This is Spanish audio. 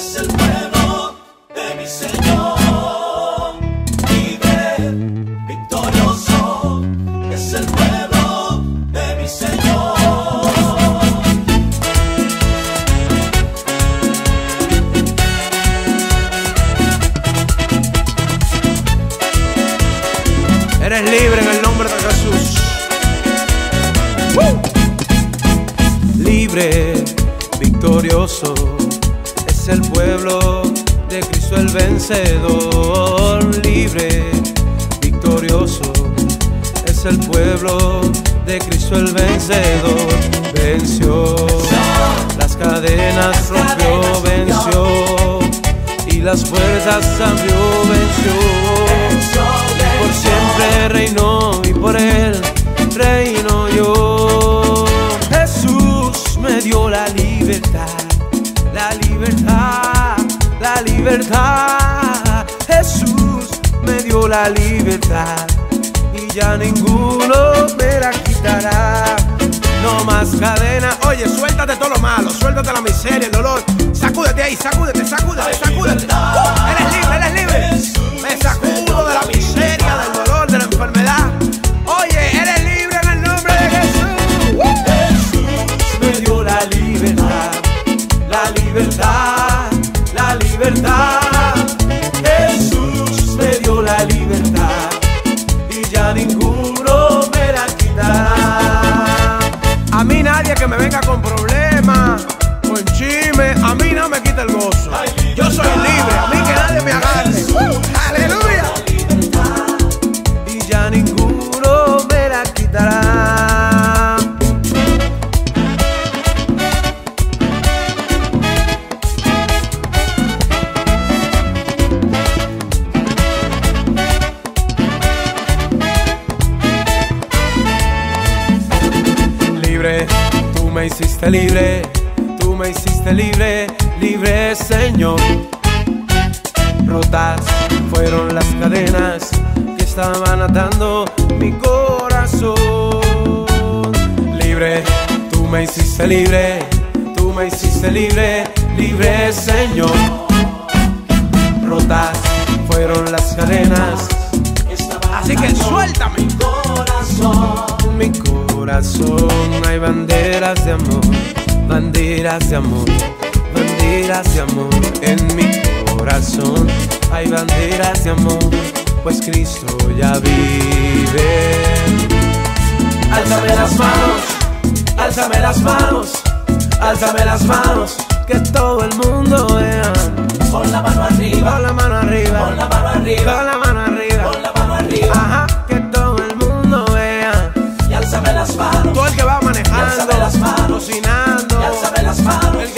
es el pueblo de mi Señor. Libre, victorioso, es el pueblo de mi Señor. Eres libre en el nombre de Jesús. Libre, victorioso, el pueblo de Cristo el vencedor. Libre, victorioso, es el pueblo de Cristo el vencedor. Venció, las cadenas rompió, venció, y las fuerzas abrió, venció por siempre reinó libertad. Jesús me dio la libertad y ya ninguno me la quitará. No más cadena. Oye, suéltate todo lo malo, suéltate la miseria, el dolor. Sacúdete ahí, sacúdete, sacúdete, sacúdete. Uh, eres libre, eres libre. Me sacudo de la miseria, del dolor, de la enfermedad. Oye, eres libre en el nombre de Jesús. Uh. Me dio la libertad, la libertad, la libertad. Libre, tú me hiciste libre, tú me hiciste libre, libre Señor. Rotas fueron las cadenas que estaban atando mi corazón. Me hiciste libre, tú me hiciste libre, libre Señor. Rotas fueron las cadenas, así que suéltame. Corazón, mi corazón hay banderas de amor, banderas de amor, banderas de amor. En mi corazón hay banderas de amor, pues Cristo ya vive. Álzame las manos, álzame las manos, que todo el mundo vea. pon la mano arriba, Con la mano arriba, pon la mano arriba, la mano arriba. pon la mano arriba. Ajá, que todo el mundo vea. Y álzame las manos, Tú el que va alzame manejando, las manos. cocinando, y álzame las manos.